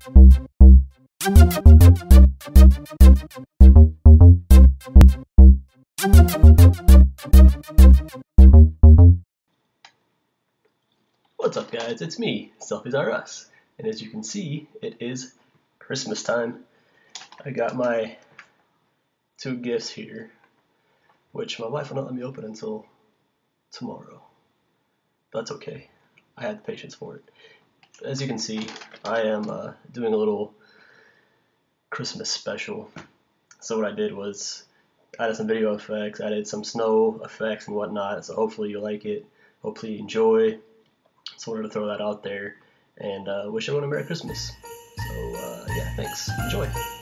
What's up guys, it's me, Selfies Are Us, and as you can see, it is Christmas time. I got my two gifts here, which my wife will not let me open until tomorrow. That's okay, I had the patience for it. As you can see, I am uh, doing a little Christmas special. So what I did was added some video effects, added some snow effects and whatnot, so hopefully you like it, hopefully you enjoy. So wanted to throw that out there and uh, wish everyone a Merry Christmas. So uh, yeah, thanks. Enjoy.